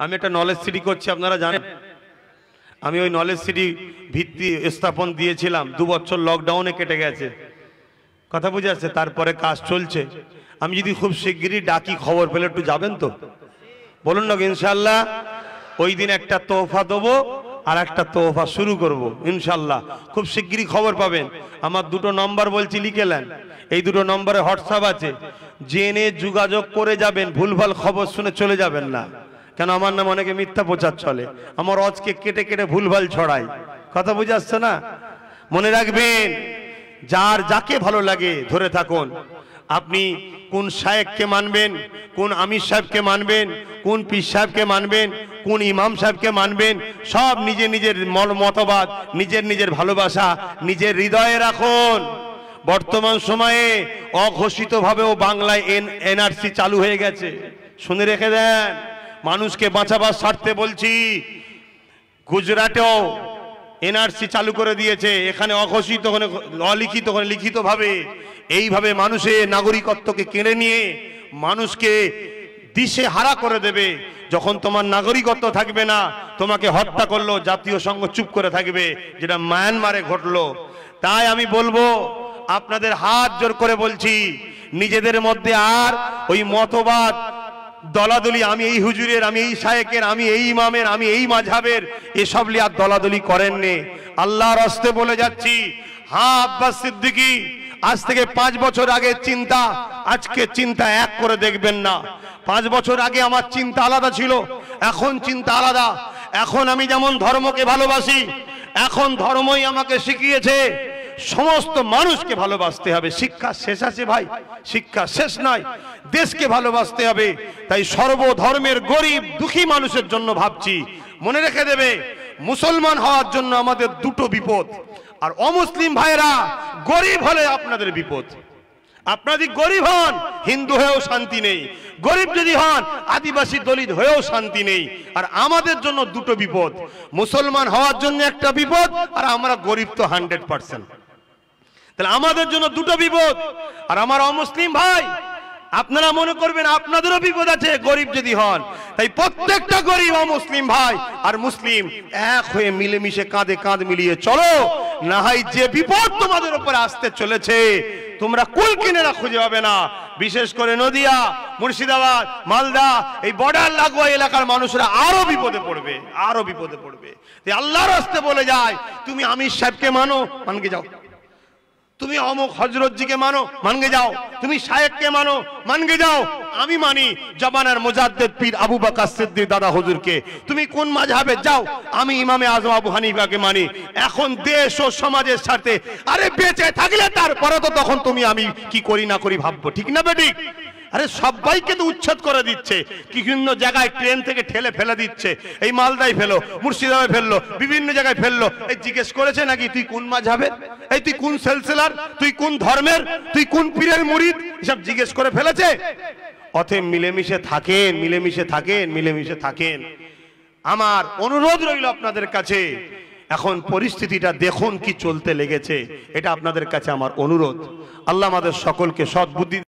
আমি একটা knowledge city করছি, আপনারা জানেন। আমি ওই নলেজ সিটি ভিত্তি স্থাপন দিয়েছিলাম, দু বছর লকডাউনে কেটে গেছে। কথা বুঝে আসছে? তারপরে কাজ চলছে। আমি যদি খুব শিগগিরই ডাকি, খবর পেলে একটু যাবেন তো? বলুন না ইনশাল্লাহ ওই দিন একটা তোহফা দেবো আর একটা তোহফা শুরু করব ইনশাল্লাহ খুব শিগগিরই খবর পাবেন। আমার দুটো নম্বর বলছি লিখেলেন এই দুটো নম্বরে হোয়াটসঅ্যাপ আছে। জেনে যোগাযোগ করে যাবেন, ভুলভাল খবর শুনে চলে যাবেন না। কেন আমার নাম অনেকে মিথ্যা প্রচার চলে? আমার অজকে কেটে কেটে ভুলভাল ছড়াই কথা বুঝে আসছে না? মনে রাখবেন, যার যাকে ভালো লাগে ধরে থাকুন। আপনি কোন শায়েককে মানবেন, কোন আমির সাহেবকে মানবেন, কোন পীর সাহেবকে মানবেন, কোন ইমাম সাহেবকে মানবেন, সব নিজের নিজের মতবাদ, নিজের নিজের ভালোবাসা নিজের হৃদয়ে রাখুন। বর্তমান সময়ে অঘোষিতভাবেও বাংলায় এন, এনআরসি চালু হয়ে গেছে। শুনে রেখে দেন। মানুষকে বাঁচাবার স্বার্থে বলছি, গুজরাটেও এনআরসি চালু করে দিয়েছে, এখানে অঘোষিত ওখানে অলিখিত ওখানে লিখিত ভাবে এইভাবে মানুষের নাগরিকত্বকে কেড়ে নিয়ে মানুষকে দিশে হারা করে দেবে। যখন তোমার নাগরিকত্ব থাকবে না, তোমাকে হত্যা করল, জাতীয় সংঘ চুপ করে থাকবে, যেটা মায়ানমারে ঘটলো। তাই আমি বলব, আপনাদের হাত জোর করে বলছি, নিজেদের মধ্যে আর ওই মতবাদ দলাদলি, আমি এই হুজুরের, আমি এই শায়েকের, আমি এই ইমামের, আমি এই মাঝাবের এসব লিয়ে আর দলাদলি করেননি আল্লাহর হস্তে বলে যাচ্ছি হ্যাঁ আব্বাস সিদ্দিকি, আজ থেকে পাঁচ বছর আগে চিন্তা, আজকে চিন্তা এক করে দেখবেন না। পাঁচ বছর আগে আমার চিন্তা আলাদা ছিল, এখন চিন্তা আলাদা। এখন আমি যেমন ধর্মকে ভালোবাসি, এখন ধর্মই আমাকে শিখিয়েছে সমস্ত মানুষকে ভালোবাসতে হবে। শিক্ষা শেষ আছে ভাই। শিক্ষা শেষ নয় দেশকে ভালোবাসতে হবে। তাই সর্বধর্মের গরিব, দুঃখী মানুষের জন্য ভাবছি। মনে রেখে দেবে, মুসলমান হওয়ার জন্য আমাদের দুটো বিপদ। আর অমুসলিম ভাইরা গরিব হলে আপনাদের বিপদ। আপনারা যদি গরিব হন, হিন্দু হয়েও শান্তি নেই। গরিব যদি হন, আদিবাসী দলিত হয়েও শান্তি নেই। আর আমাদের জন্য দুটো বিপদ। মুসলমান হওয়ার জন্য একটা বিপদ, আর আমরা গরিব তো হান্ড্রেড পার্সেন্ট তাহলে আমাদের জন্য দুটো বিপদ। আর আমার অমুসলিম ভাই, আপনারা মনে করবেন আপনাদেরও বিপদ আছে, গরিব যদি হন। তাই প্রত্যেকটা গরিব অমুসলিম ভাই আর মুসলিম এক হয়ে মিলেমিশে কাঁধে কাঁধ মিলিয়ে চলো। না হয় যে বিপদ তোমাদের উপরে আসতে চলেছে, তোমরা কুল কিনেরা খুঁজে পাবে না। বিশেষ করে নদিয়া, মুর্শিদাবাদ, মালদা, এই বর্ডার লাগোয়া এলাকার মানুষরা আরও বিপদে পড়বে, আরও বিপদে পড়বে। আল্লাহর হস্তে বলে যায়, তুমি আমির সাহেবকে মানো, মানকে যাও। তুমি অমুক হজরতজিকে মানো, মানগে যাও। তুমি শায়েককে মানো, মানগে যাও। আমি মানি জবানার মুজাদ্দেদ পীর আবু বকর সিদ্দিক দাদা হুজুরকে। তুমি কোন মাযহাবে যাও? আমি ইমামে আজম আবু হানিফাকে মানি। এখন দেশ ও সমাজের সাথে আরে বেঁচে থাকলে তারপরে তো তখন তুমি আমি কি করি না করি ভাববো, ঠিক না বেঠিক? আরে সবাইকে তো উচ্ছেদ করে দিচ্ছে। বিভিন্ন জায়গায় ট্রেন থেকে ঠেলে ফেলে দিচ্ছে। এই মালদায় ফেলো, মুর্শিদাবাদে ফেলল, বিভিন্ন জায়গায় ফেলল। এই জিজ্ঞেস করেছে নাকি, তুই কোন মাঝাবের এই তুই কোন সেলসেলার? তুই কোন ধর্মের? তুই কোন পীরের মুরিদ? এসব জিজ্ঞেস করে ফেলেছে। অতএব মিলেমিশে থাকেন মিলেমিশে থাকেন মিলেমিশে থাকেন। আমার অনুরোধ রইল আপনাদের কাছে, এখন পরিস্থিতিটা দেখুন কি চলতে লেগেছে। এটা আপনাদের কাছে আমার অনুরোধ। আল্লাহ আমাদের সকলকে সৎ বুদ্ধি